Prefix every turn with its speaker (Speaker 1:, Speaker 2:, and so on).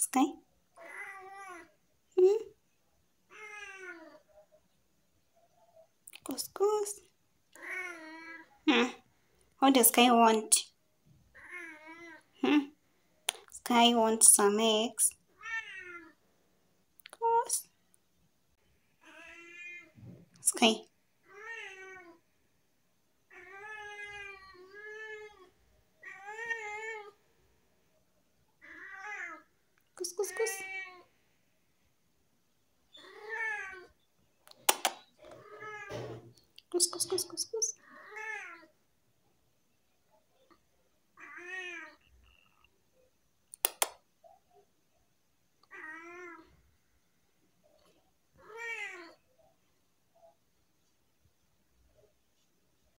Speaker 1: Sky? Hmm? Couscous? Hmm. What does Sky want? Hmm? Sky wants some eggs. Course. Sky. Kus, kus, kus. Kus, kus, kus, kus, kus.